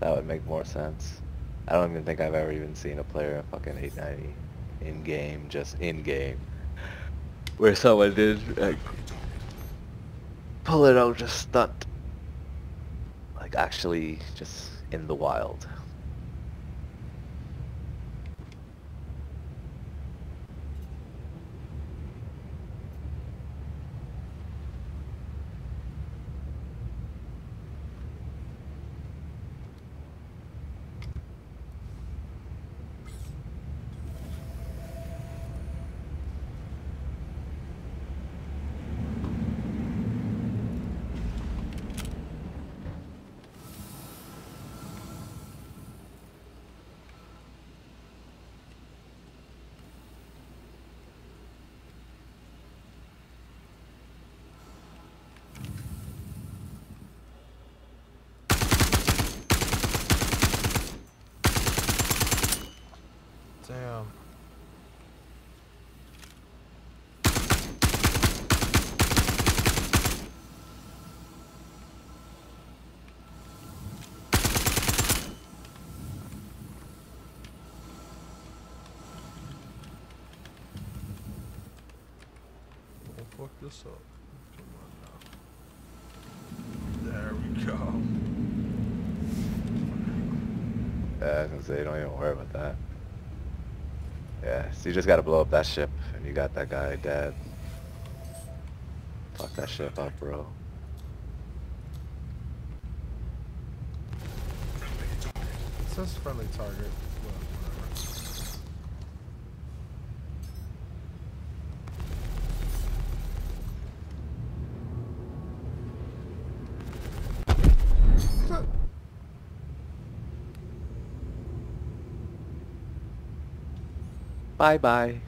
That would make more sense. I don't even think I've ever even seen a player in fucking 890 in game, just in game, where someone did like pull it out just stunt, like actually just in the wild. Damn. Fuck this up. Come on now. There we go. Yeah, I was gonna say, don't even worry about that. Yeah, so you just gotta blow up that ship, and you got that guy dead. Fuck that ship up, bro. It says friendly target. Bye bye.